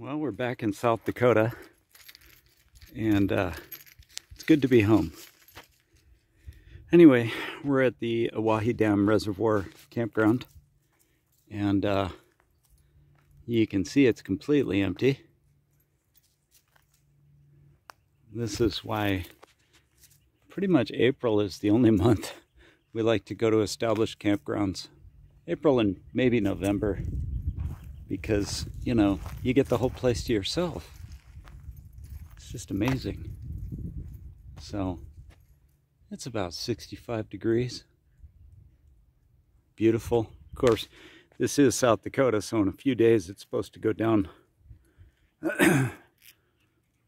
Well, we're back in South Dakota, and uh, it's good to be home. Anyway, we're at the Oahe Dam Reservoir Campground, and uh, you can see it's completely empty. This is why pretty much April is the only month we like to go to established campgrounds. April and maybe November because, you know, you get the whole place to yourself. It's just amazing. So, it's about 65 degrees. Beautiful. Of course, this is South Dakota, so in a few days it's supposed to go down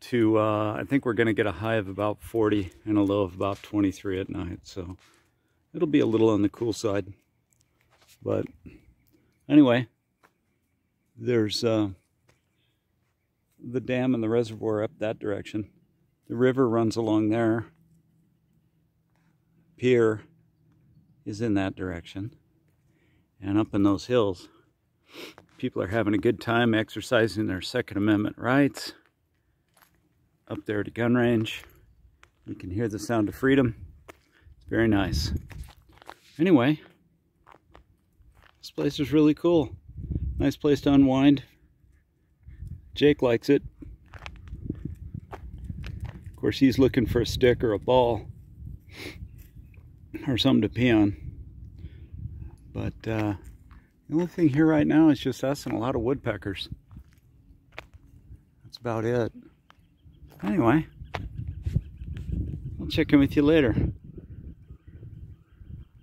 to, uh, I think we're going to get a high of about 40 and a low of about 23 at night. So, it'll be a little on the cool side. But anyway, there's uh, the dam and the reservoir up that direction. The river runs along there. Pierre is in that direction. And up in those hills, people are having a good time exercising their Second Amendment rights. Up there at the gun range, you can hear the sound of freedom. It's very nice. Anyway, this place is really cool. Nice place to unwind. Jake likes it. Of course, he's looking for a stick or a ball or something to pee on. But uh, the only thing here right now is just us and a lot of woodpeckers. That's about it. Anyway, I'll check in with you later.